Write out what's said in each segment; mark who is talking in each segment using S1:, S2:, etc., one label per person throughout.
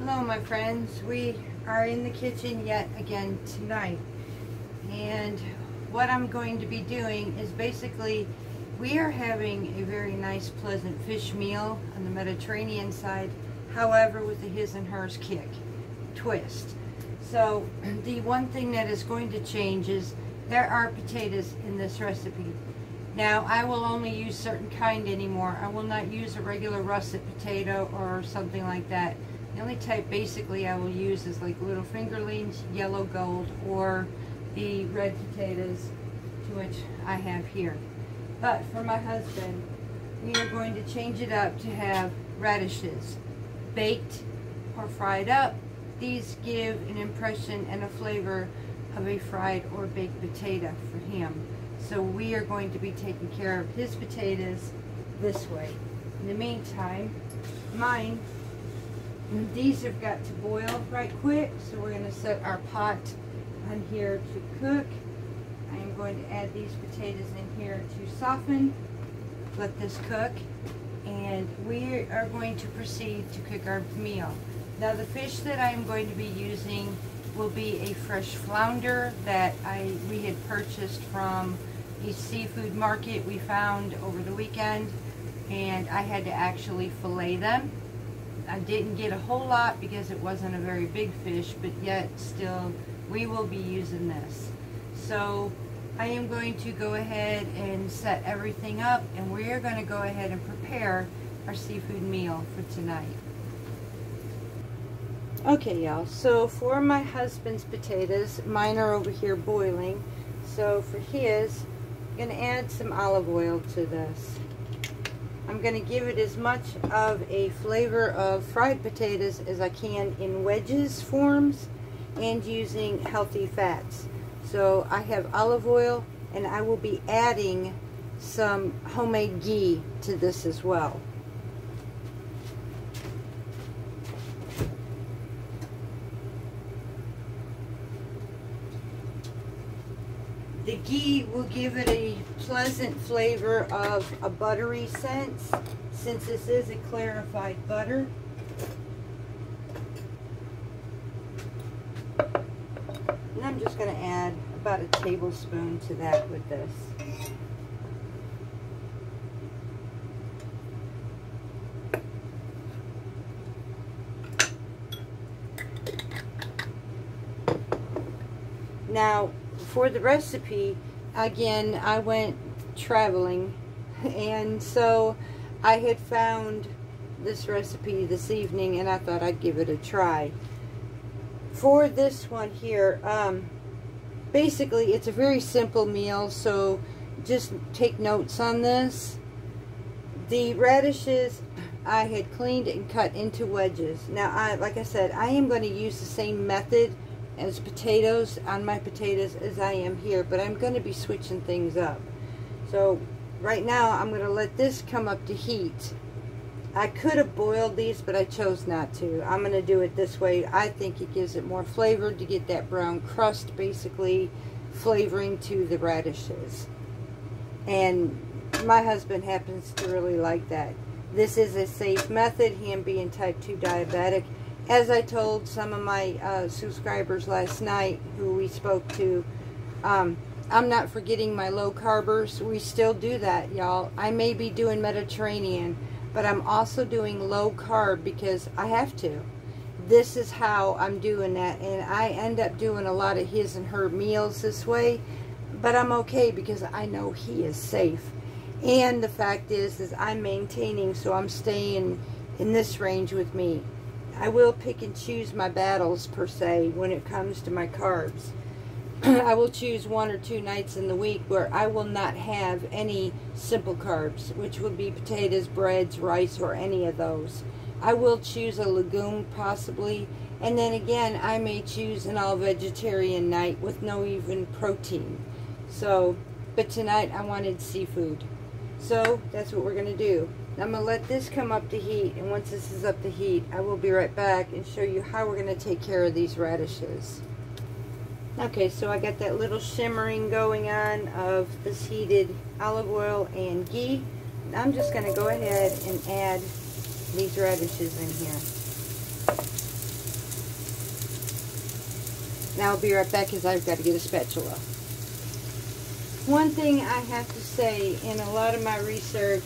S1: Hello my friends, we are in the kitchen yet again tonight. And what I'm going to be doing is basically we are having a very nice pleasant fish meal on the Mediterranean side however with the his and hers kick twist. So the one thing that is going to change is there are potatoes in this recipe. Now I will only use certain kind anymore. I will not use a regular russet potato or something like that the only type basically I will use is like little fingerlings, yellow gold, or the red potatoes to which I have here. But for my husband, we are going to change it up to have radishes, baked or fried up. These give an impression and a flavor of a fried or baked potato for him. So we are going to be taking care of his potatoes this way. In the meantime, mine these have got to boil right quick, so we're going to set our pot on here to cook. I am going to add these potatoes in here to soften. Let this cook. And we are going to proceed to cook our meal. Now the fish that I am going to be using will be a fresh flounder that I we had purchased from a seafood market we found over the weekend and I had to actually fillet them I didn't get a whole lot because it wasn't a very big fish, but yet still we will be using this. So I am going to go ahead and set everything up and we are going to go ahead and prepare our seafood meal for tonight. Okay y'all, so for my husband's potatoes, mine are over here boiling. So for his, I'm going to add some olive oil to this. I'm going to give it as much of a flavor of fried potatoes as I can in wedges forms and using healthy fats. So I have olive oil and I will be adding some homemade ghee to this as well. Ghee will give it a pleasant flavor of a buttery sense since this is a clarified butter. And I'm just going to add about a tablespoon to that with this. Now, for the recipe, again, I went traveling, and so I had found this recipe this evening, and I thought I'd give it a try. For this one here, um, basically, it's a very simple meal, so just take notes on this. The radishes I had cleaned and cut into wedges. Now, I like I said, I am going to use the same method as potatoes on my potatoes as I am here, but I'm going to be switching things up. So right now I'm going to let this come up to heat. I could have boiled these, but I chose not to. I'm going to do it this way. I think it gives it more flavor to get that brown crust, basically, flavoring to the radishes. And my husband happens to really like that. This is a safe method, him being type 2 diabetic as I told some of my uh, subscribers last night who we spoke to, um, I'm not forgetting my low carbers. We still do that, y'all. I may be doing Mediterranean, but I'm also doing low carb because I have to. This is how I'm doing that, and I end up doing a lot of his and her meals this way, but I'm okay because I know he is safe. And the fact is, is I'm maintaining, so I'm staying in this range with me. I will pick and choose my battles, per se, when it comes to my carbs. I will choose one or two nights in the week where I will not have any simple carbs, which would be potatoes, breads, rice, or any of those. I will choose a legume, possibly, and then again, I may choose an all-vegetarian night with no even protein. So, but tonight I wanted seafood. So, that's what we're going to do. I'm going to let this come up to heat, and once this is up to heat, I will be right back and show you how we're going to take care of these radishes. Okay, so I got that little shimmering going on of this heated olive oil and ghee. I'm just going to go ahead and add these radishes in here. Now I'll be right back because I've got to get a spatula. One thing I have to say in a lot of my research,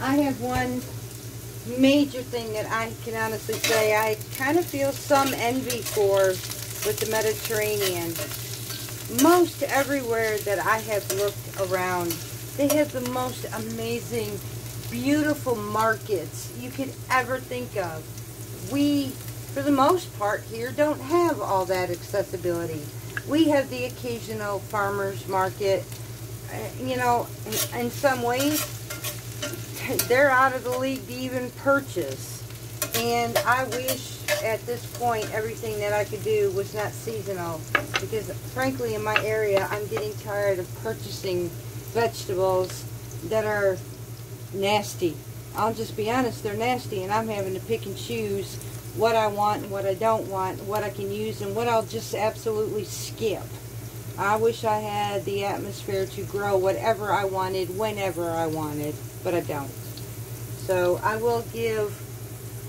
S1: I have one major thing that I can honestly say I kind of feel some envy for with the Mediterranean. Most everywhere that I have looked around, they have the most amazing, beautiful markets you could ever think of. We, for the most part here, don't have all that accessibility. We have the occasional farmer's market. Uh, you know, in, in some ways, they're out of the league to even purchase. And I wish at this point everything that I could do was not seasonal. Because frankly in my area I'm getting tired of purchasing vegetables that are nasty. I'll just be honest, they're nasty and I'm having to pick and choose what I want and what I don't want, what I can use and what I'll just absolutely skip. I wish I had the atmosphere to grow whatever I wanted, whenever I wanted, but I don't. So I will give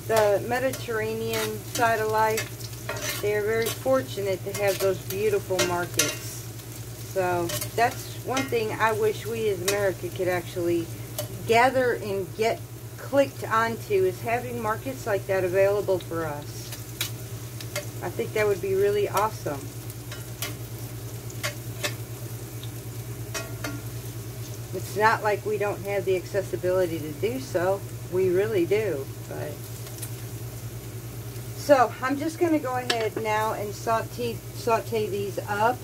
S1: the Mediterranean side of life, they are very fortunate to have those beautiful markets. So that's one thing I wish we as America could actually gather and get clicked onto is having markets like that available for us. I think that would be really awesome. It's not like we don't have the accessibility to do so. We really do. But So, I'm just going to go ahead now and saute, saute these up.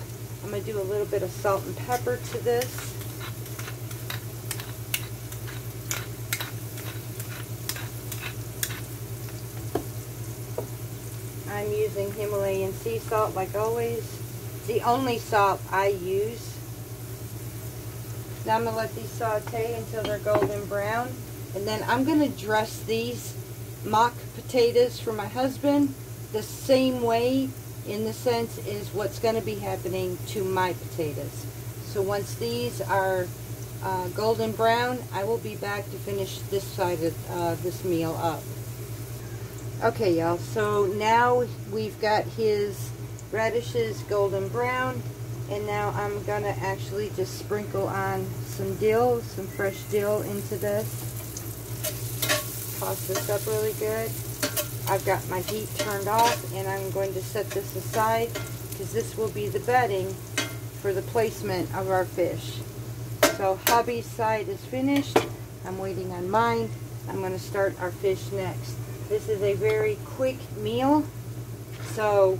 S1: I'm going to do a little bit of salt and pepper to this. I'm using Himalayan sea salt like always. The only salt I use now I'm going to let these saute until they're golden brown. And then I'm going to dress these mock potatoes for my husband the same way in the sense is what's going to be happening to my potatoes. So once these are uh, golden brown, I will be back to finish this side of uh, this meal up. Okay, y'all, so now we've got his radishes golden brown. And now I'm going to actually just sprinkle on some dill, some fresh dill into this. Toss this up really good. I've got my heat turned off and I'm going to set this aside because this will be the bedding for the placement of our fish. So hubby's side is finished. I'm waiting on mine. I'm going to start our fish next. This is a very quick meal. So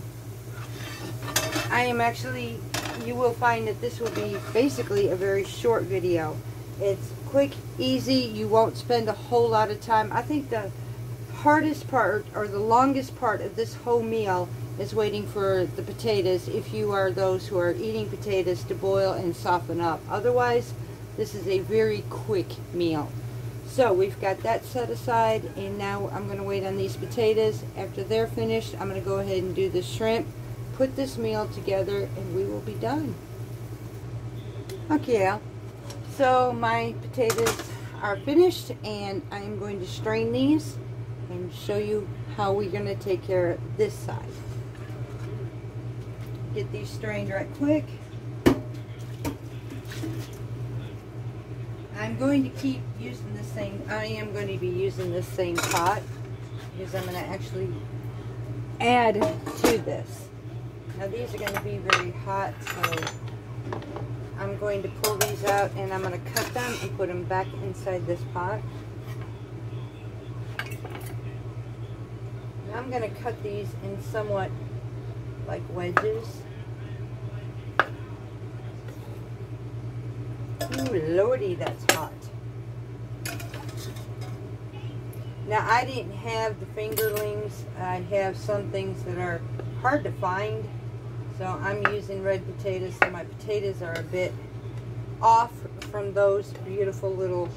S1: I am actually you will find that this will be basically a very short video. It's quick, easy, you won't spend a whole lot of time. I think the hardest part or the longest part of this whole meal is waiting for the potatoes if you are those who are eating potatoes to boil and soften up. Otherwise, this is a very quick meal. So we've got that set aside and now I'm going to wait on these potatoes. After they're finished, I'm going to go ahead and do the shrimp put this meal together and we will be done. Okay, so my potatoes are finished and I am going to strain these and show you how we're going to take care of this side. Get these strained right quick. I'm going to keep using the same, I am going to be using the same pot because I'm going to actually add to this. Now these are going to be very hot, so I'm going to pull these out and I'm going to cut them and put them back inside this pot. Now I'm going to cut these in somewhat like wedges. Ooh, lordy, that's hot. Now, I didn't have the fingerlings. I have some things that are hard to find. So I'm using red potatoes, so my potatoes are a bit off from those beautiful little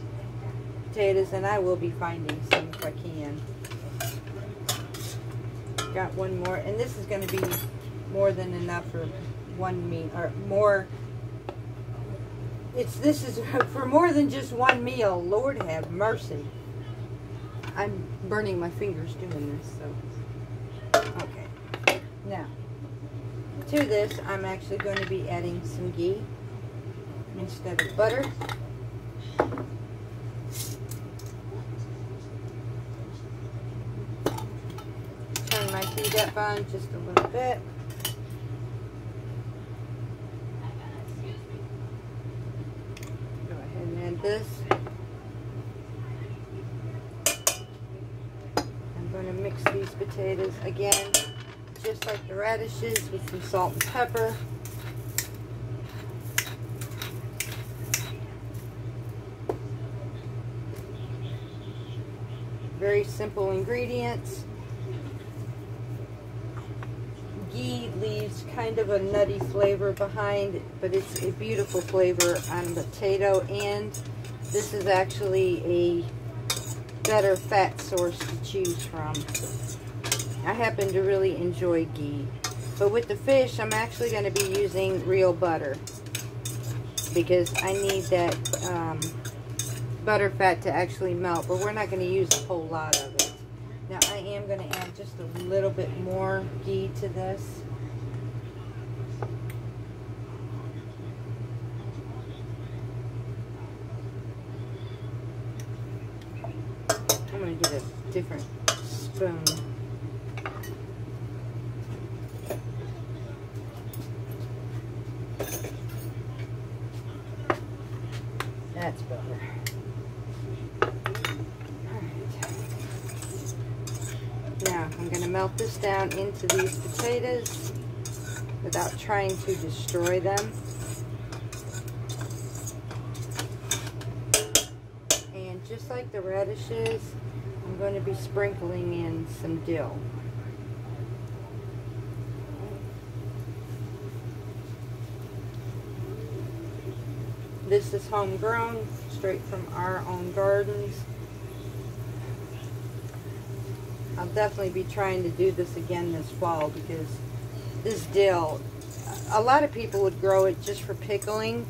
S1: potatoes, and I will be finding some if I can. Got one more, and this is going to be more than enough for one meal, or more. It's this is for more than just one meal. Lord have mercy. I'm burning my fingers doing this, so okay. Now, to this, I'm actually going to be adding some ghee instead of butter. Turn my heat up on just a little bit. Go ahead and add this. I'm going to mix these potatoes again, just like the radishes, with some salt and pepper. Very simple ingredients. Ghee leaves kind of a nutty flavor behind, but it's a beautiful flavor on potato, and this is actually a better fat source to choose from. I happen to really enjoy ghee. But with the fish, I'm actually going to be using real butter because I need that um, butter fat to actually melt, but we're not going to use a whole lot of it. Now I am going to add just a little bit more ghee to this. I'm going to get a different spoon. That's better. Now, I'm going to melt this down into these potatoes without trying to destroy them. And just like the radishes, I'm going to be sprinkling in some dill. This is homegrown, straight from our own gardens. I'll definitely be trying to do this again this fall because this dill, a lot of people would grow it just for pickling.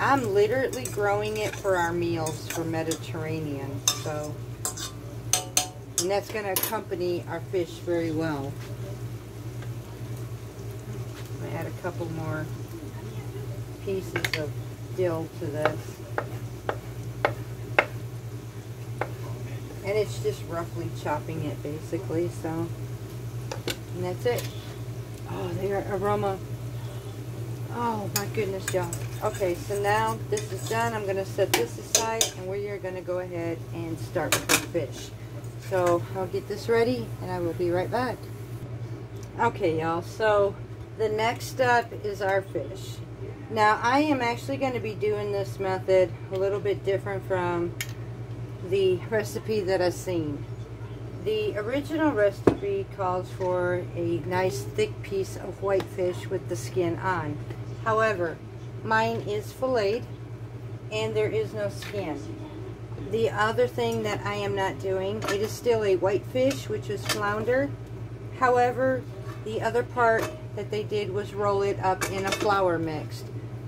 S1: I'm literally growing it for our meals for Mediterranean. So, and that's going to accompany our fish very well. I'm add a couple more pieces of dill to this. And it's just roughly chopping it basically, so. And that's it. Oh, their aroma. Oh my goodness, y'all. Okay, so now this is done. I'm to set this aside and we are to go ahead and start with the fish. So I'll get this ready and I will be right back. Okay, y'all. So the next step is our fish. Now I am actually going to be doing this method a little bit different from the recipe that I've seen. The original recipe calls for a nice thick piece of white fish with the skin on. However, mine is filleted and there is no skin. The other thing that I am not doing, it is still a white fish, which is flounder. However, the other part that they did was roll it up in a flour mix.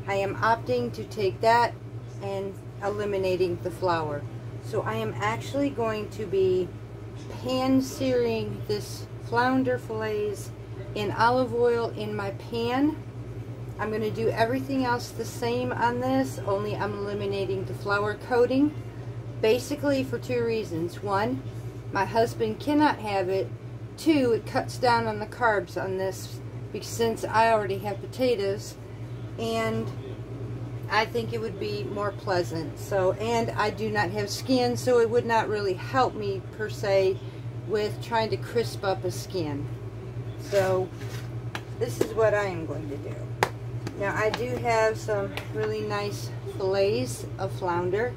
S1: I am opting to take that and eliminating the flour. So I am actually going to be pan searing this flounder fillets in olive oil in my pan. I'm going to do everything else the same on this, only I'm eliminating the flour coating. Basically for two reasons. One, my husband cannot have it. Two, it cuts down on the carbs on this since I already have potatoes and I think it would be more pleasant. So, and I do not have skin, so it would not really help me per se with trying to crisp up a skin. So, this is what I am going to do. Now, I do have some really nice fillets of flounder.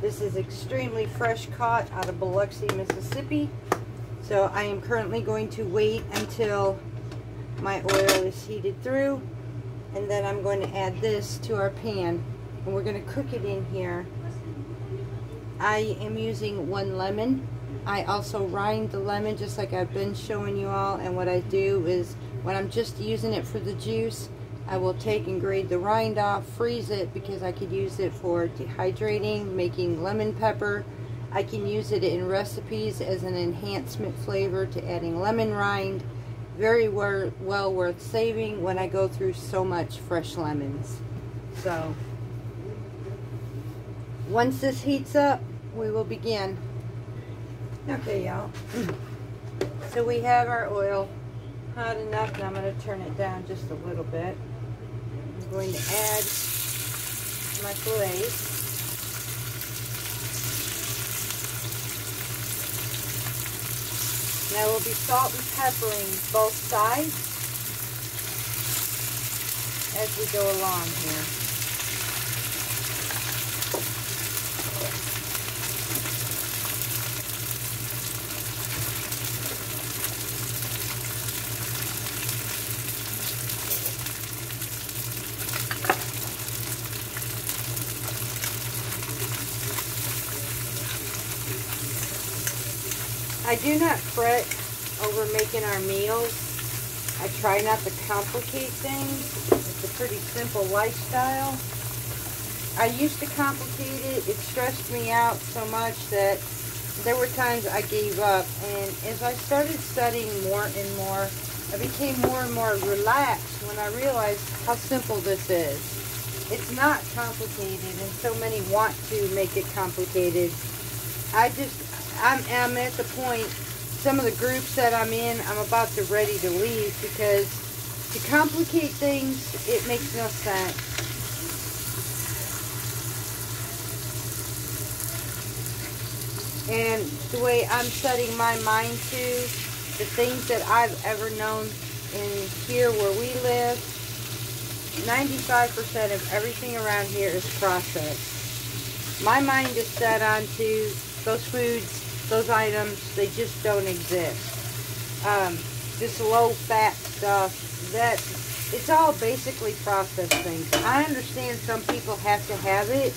S1: This is extremely fresh caught out of Biloxi, Mississippi. So, I am currently going to wait until my oil is heated through and then I'm going to add this to our pan and we're going to cook it in here. I am using one lemon. I also rind the lemon just like I've been showing you all and what I do is when I'm just using it for the juice I will take and grate the rind off freeze it because I could use it for dehydrating making lemon pepper. I can use it in recipes as an enhancement flavor to adding lemon rind very wor well worth saving when I go through so much fresh lemons. So, once this heats up, we will begin. Okay, y'all. So we have our oil hot enough, and I'm going to turn it down just a little bit. I'm going to add my fillets. Now we'll be salt and peppering both sides as we go along here. I do not fret making our meals. I try not to complicate things. It's a pretty simple lifestyle. I used to complicate it. It stressed me out so much that there were times I gave up. And as I started studying more and more, I became more and more relaxed when I realized how simple this is. It's not complicated, and so many want to make it complicated. I just I'm, I'm at the point, some of the groups that I'm in, I'm about to ready to leave because to complicate things, it makes no sense. And the way I'm setting my mind to the things that I've ever known in here where we live, 95% of everything around here is processed. My mind is set onto those foods those items, they just don't exist. Um, this low-fat stuff, that it's all basically processed things. I understand some people have to have it,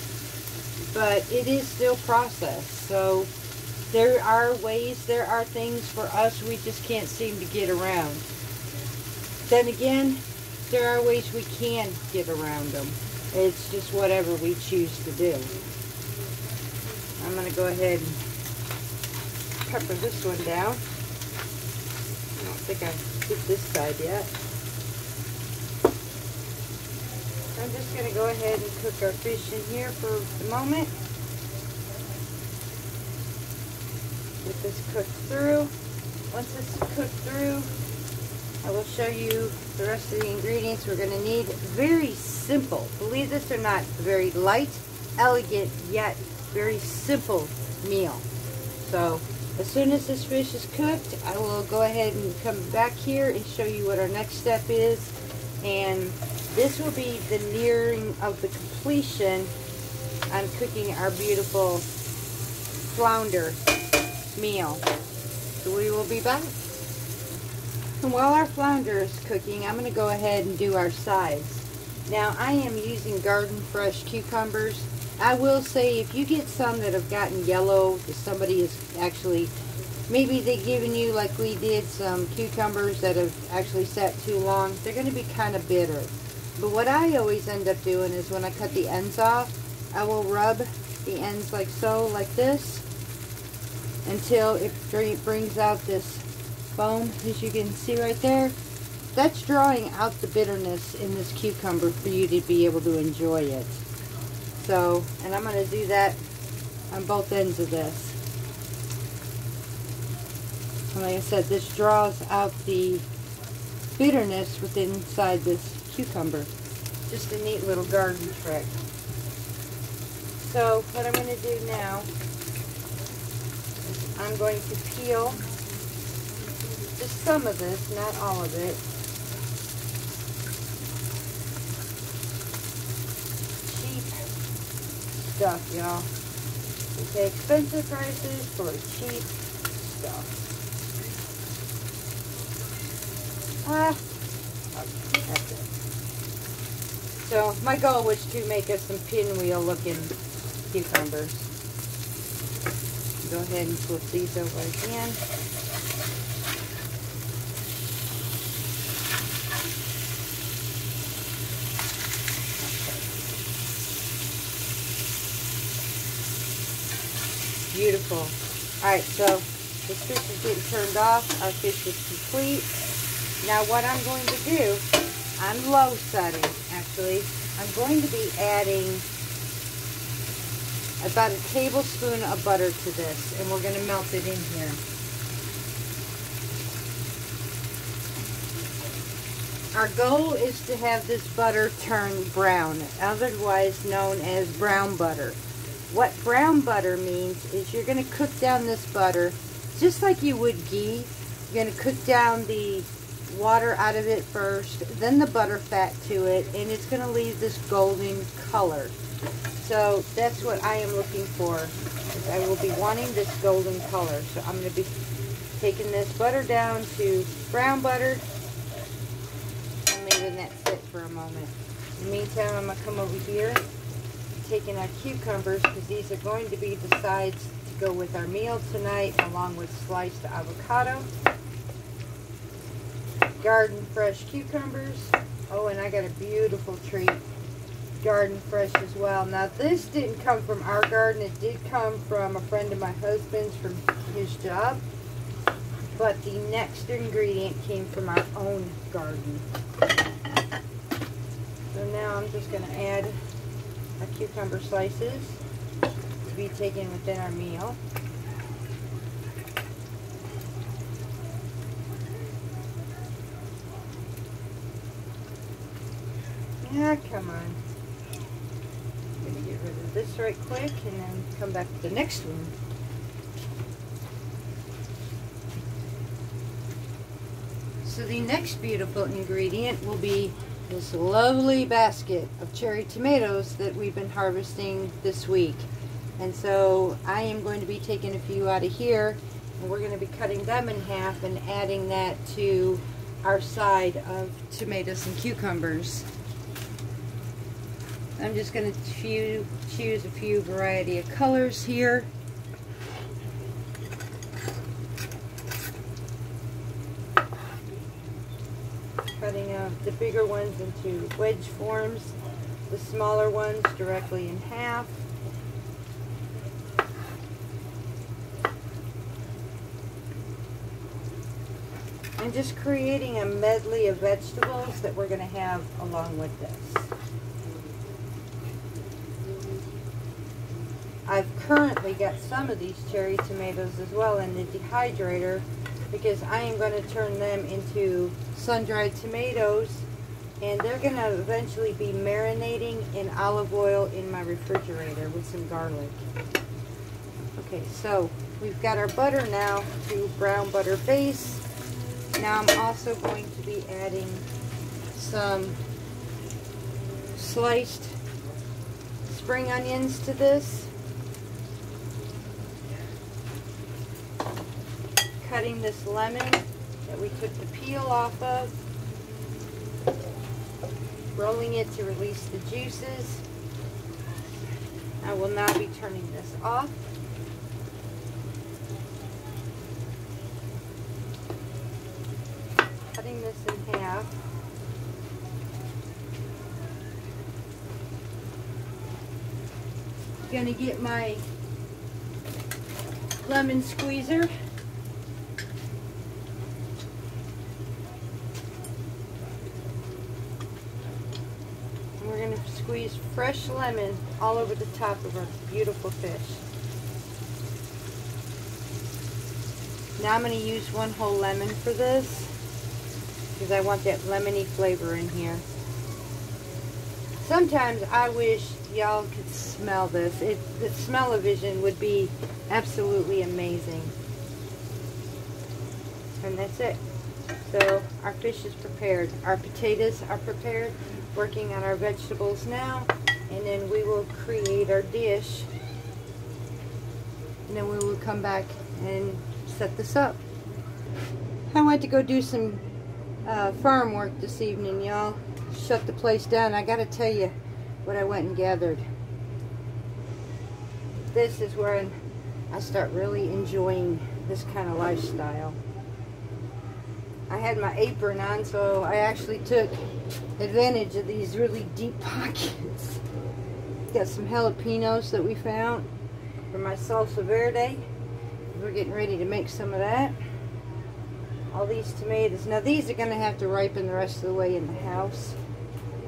S1: but it is still processed. So there are ways, there are things for us we just can't seem to get around. Then again, there are ways we can get around them. It's just whatever we choose to do. I'm going to go ahead and pepper this one down. I don't think I did this side yet. I'm just going to go ahead and cook our fish in here for a moment. Get this cooked through. Once this is cooked through, I will show you the rest of the ingredients we're going to need. Very simple. Believe this or not, very light, elegant, yet very simple meal. So as soon as this fish is cooked, I will go ahead and come back here and show you what our next step is. And this will be the nearing of the completion on cooking our beautiful flounder meal. So we will be back. And while our flounder is cooking, I'm going to go ahead and do our sides. Now, I am using Garden Fresh cucumbers. I will say if you get some that have gotten yellow, somebody is actually, maybe they've given you, like we did, some cucumbers that have actually sat too long, they're going to be kind of bitter. But what I always end up doing is when I cut the ends off, I will rub the ends like so, like this, until it brings out this foam, as you can see right there. That's drawing out the bitterness in this cucumber for you to be able to enjoy it. So, and I'm going to do that on both ends of this. And like I said, this draws out the bitterness within inside this cucumber. Just a neat little garden trick. So what I'm going to do now is I'm going to peel just some of this, not all of it, stuff, y'all. We pay expensive prices for cheap stuff. Ah, that's it. So my goal was to make us some pinwheel looking cucumbers. Go ahead and flip these over again. Beautiful. Alright, so this fish is getting turned off. Our fish is complete. Now what I'm going to do, I'm low setting actually. I'm going to be adding about a tablespoon of butter to this and we're going to melt it in here. Our goal is to have this butter turn brown, otherwise known as brown butter. What brown butter means is you're going to cook down this butter just like you would ghee. You're going to cook down the water out of it first, then the butter fat to it, and it's going to leave this golden color. So that's what I am looking for. I will be wanting this golden color. So I'm going to be taking this butter down to brown butter and leaving that sit for a moment. In the meantime, I'm going to come over here, taking our cucumbers because these are going to be the sides to go with our meal tonight along with sliced avocado garden fresh cucumbers. Oh, and I got a beautiful treat, garden fresh as well. Now, this didn't come from our garden. It did come from a friend of my husband's from his job. But the next ingredient came from our own garden. So now I'm just going to add our cucumber slices to be taken within our meal. Yeah, come on. I'm going to get rid of this right quick and then come back to the next one. So the next beautiful ingredient will be this lovely basket of cherry tomatoes that we've been harvesting this week. And so I am going to be taking a few out of here and we're going to be cutting them in half and adding that to our side of tomatoes and cucumbers. I'm just going to choose a few variety of colors here. Cutting out the bigger ones into wedge forms, the smaller ones directly in half. And just creating a medley of vegetables that we're going to have along with this. I've currently got some of these cherry tomatoes as well in the dehydrator because I am going to turn them into sun-dried tomatoes and they're going to eventually be marinating in olive oil in my refrigerator with some garlic. Okay, so we've got our butter now to brown butter base. Now I'm also going to be adding some sliced spring onions to this. Cutting this lemon that we took the peel off of, rolling it to release the juices. I will now be turning this off. Cutting this in half. Gonna get my lemon squeezer. Squeeze fresh lemon all over the top of our beautiful fish. Now I'm going to use one whole lemon for this because I want that lemony flavor in here. Sometimes I wish y'all could smell this. It, the smell-o-vision would be absolutely amazing. And that's it. So our fish is prepared. Our potatoes are prepared working on our vegetables now and then we will create our dish. And then we will come back and set this up. I went to go do some uh, farm work this evening y'all. Shut the place down. I gotta tell you what I went and gathered. This is where I start really enjoying this kind of lifestyle I had my apron on, so I actually took advantage of these really deep pockets. Got some jalapenos that we found for my salsa verde. We're getting ready to make some of that. all these tomatoes. Now these are going to have to ripen the rest of the way in the house.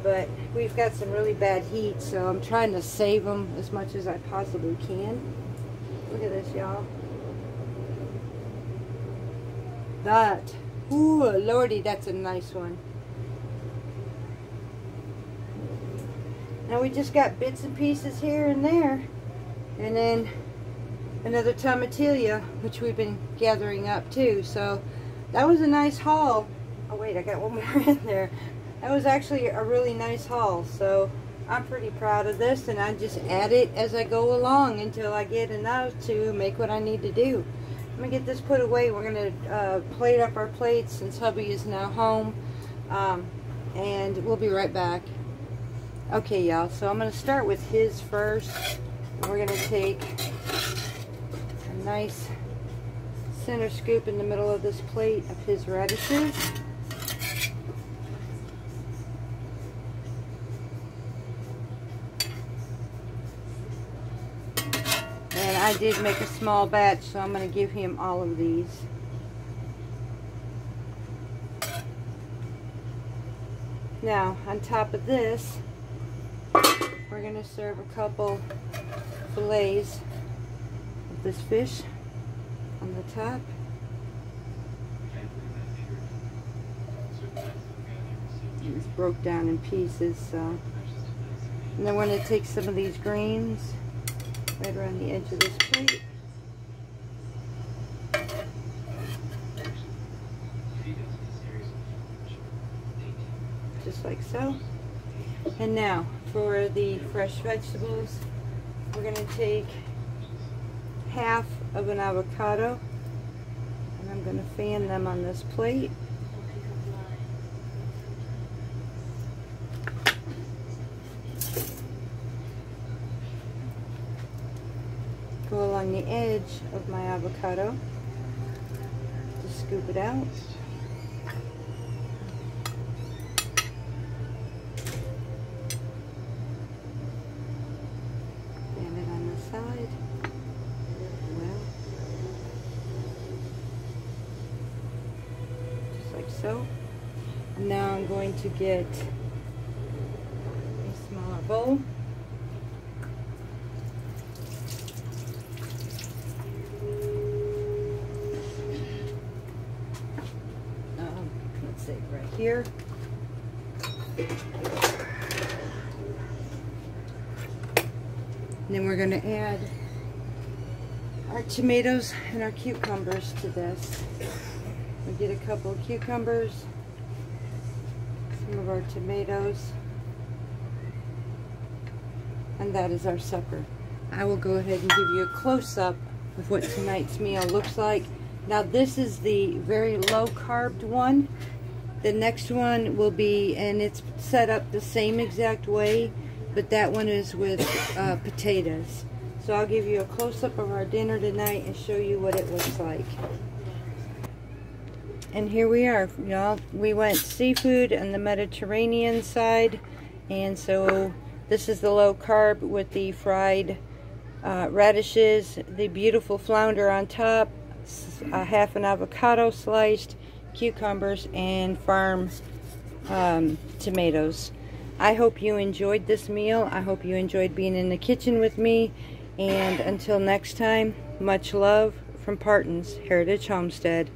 S1: But we've got some really bad heat, so I'm trying to save them as much as I possibly can. Look at this, y'all. That. Ooh, lordy, that's a nice one. Now we just got bits and pieces here and there. And then another tomatillo, which we've been gathering up too. So that was a nice haul. Oh wait, I got one more in there. That was actually a really nice haul. So I'm pretty proud of this and I just add it as I go along until I get enough to make what I need to do. I'm going to get this put away. We're going to uh, plate up our plates since hubby is now home. Um, and we'll be right back. Okay, y'all, so I'm going to start with his first. We're going to take a nice center scoop in the middle of this plate of his radishes. And I did make a small batch, so I'm going to give him all of these. Now, on top of this, we're going to serve a couple fillets of this fish on the top. It was broke down in pieces, so. And then we're going to take some of these greens right around the edge of this plate. Just like so. And now, for the fresh vegetables, we're going to take half of an avocado and I'm going to fan them on this plate. Go along of my avocado to scoop it out. And it on the side. Well, just like so. Now I'm going to get a smaller bowl. Um, let's see, right here. And then we're going to add our tomatoes and our cucumbers to this. We get a couple of cucumbers, some of our tomatoes, and that is our supper. I will go ahead and give you a close-up of what tonight's meal looks like. Now this is the very low carbed one. The next one will be, and it's set up the same exact way, but that one is with uh, potatoes. So I'll give you a close-up of our dinner tonight and show you what it looks like. And here we are y'all. We went seafood on the Mediterranean side and so this is the low carb with the fried uh, radishes the beautiful flounder on top a half an avocado sliced cucumbers and farm um, tomatoes. I hope you enjoyed this meal. I hope you enjoyed being in the kitchen with me and until next time much love from Partin's Heritage Homestead